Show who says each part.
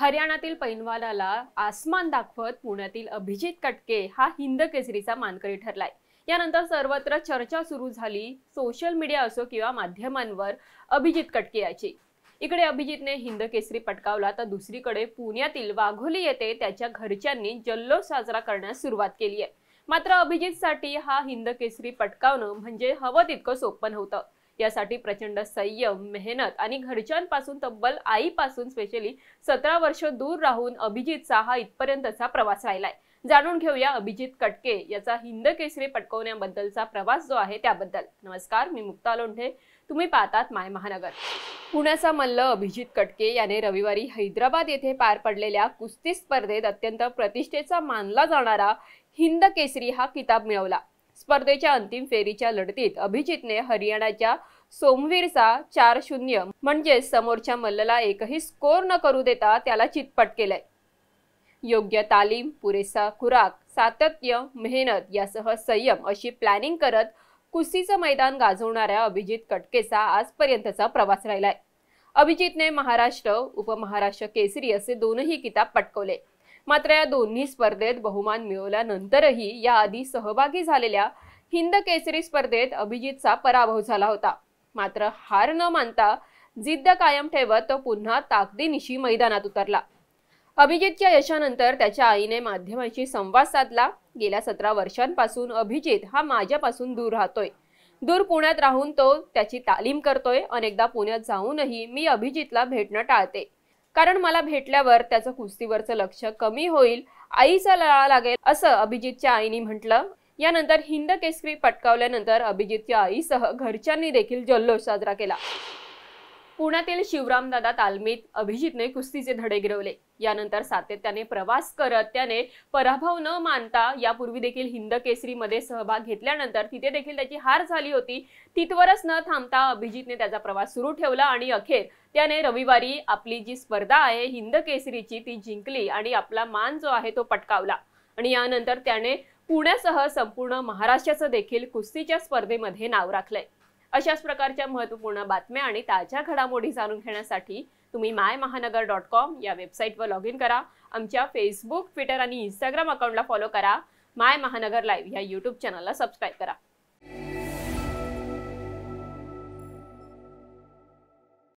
Speaker 1: हरियाणातील पैनवालाला आसमान दाखवत पुण्यातील अभिजित कटके हा हिंद केसरीचा मानकरी ठरलाय. यानंतर सर्वत्र चर्चा सुरू झाली सोशल मीडिया असो किंवा माध्यमांवर अभिजित कटके याची. इकडे अभिजितने हिंद केसरी पटकावला तर दुसरीकडे पुण्यातील वाघोली येथे त्याच्या घरच्यांनी जल्लोष साजरा करण्यास सुरुवात केली आहे. मात्र अभिजितसाठी हा हिंद केसरी पटकावणं म्हणजे हवं तितकं सोपं नव्हतं. यासाठी प्रचंड संयम मेहनत आणि घरच्यांपासून तब्बल आईपासून स्पेशली सतरा वर्ष दूर राहून अभिजितचा हा इथपर्यंतचा प्रवास राहिलाय. जाणून घेऊया अभिजित कटके याचा हिंद केसरी पटकवण्याबद्दलचा प्रवास जो आहे त्याबद्दल. नमस्कार मी मुक्ता लोंढे. तुम्ही पाहतात माय महानगर. पुण्याचा मल्ल अभिजित कटके याने रविवारी हैदराबाद येथे पार पडलेल्या कुस्ती स्पर्धेत अत्यंत प्रतिष्ठेचा मानला जाणारा हिंद केसरी हा किताब मिळवला. स्पर्धेच्या अंतिम फेरीच्या लढतीत अभिजितने हरियाणाच्या सोमवीरचा चार शून्य म्हणजे समोरच्या मल्लला एकही स्कोर न करू देता त्याला चितपट केलंय. योग्य तालीम पुरेसा खुराक सातत्य मेहनत यासह संयम अशी प्लॅनिंग करत कुस्तीचं मैदान गाजवणाऱ्या अभिजित कटकेचा आजपर्यंतचा प्रवास राहिलाय. अभिजितने महाराष्ट्र उपमहाराष्ट्र केसरी असे दोनही किताब पटकवले. मात्र या दोन्ही स्पर्धेत बहुमान मिळवल्यानंतरही याआधी सहभागी झालेल्या हिंद केसरी स्पर्धेत अभिजितचा पराभव झाला होता. मात्र हार न मानता जिद्द कायम ठेवत तो पुन्हा ताकदीनिशी मैदानात उतरला. अभिजितच्या यशानंतर त्याच्या आईने माध्यमांशी संवाद साधला. गेल्या सतरा वर्षांपासून अभिजित हा माझ्यापासून दूर राहतोय. दूर पुण्यात राहून तो त्याची तालीम करतोय. अनेकदा पुण्यात जाऊनही मी अभिजितला भेटणं टाळते. कारण मला भेटल्यावर त्याचं कुस्तीवरचं लक्ष कमी होईल आईचा लळा लागेल असं अभिजितच्या आईने म्हटलं. यानंतर हिंद केसरी पटकावल्यानंतर अभिजितच्या आईसह घरच्यांनी देखील जल्लोष साजरा केला. पुण्यातील शिवरामदादा तालमीत अभिजितने कुस्तीचे धडे गिरवले. यानंतर सातत्याने प्रवास करत त्याने पराभव न मानता यापूर्वी देखील हिंद केसरीमध्ये सहभाग घेतल्यानंतर तिथे देखील त्याची हार झाली होती. तिथवरच न थांबता अभिजितने त्याचा प्रवास सुरू ठेवला आणि अखेर त्याने रविवारी आपली जी स्पर्धा आहे हिंद केसरीची ती जिंकली आणि आपला मान जो आहे तो पटकावला. आणि यानंतर त्याने पुण्यासह संपूर्ण महाराष्ट्राचं देखील कुस्तीच्या स्पर्धेमध्ये नाव राखलंय. अशाच प्रकारच्या महत्त्वपूर्ण बातम्या आणि ताज्या घडामोडी जाणून घेण्यासाठी तुम्ही माय महानगर डॉट कॉम या वेबसाईटवर लॉग इन करा. आमच्या फेसबुक ट्विटर आणि इंस्टाग्राम अकाउंटला फॉलो करा. माय महानगर लाईव्ह या यूट्यूब चॅनलला सबस्क्राईब करा.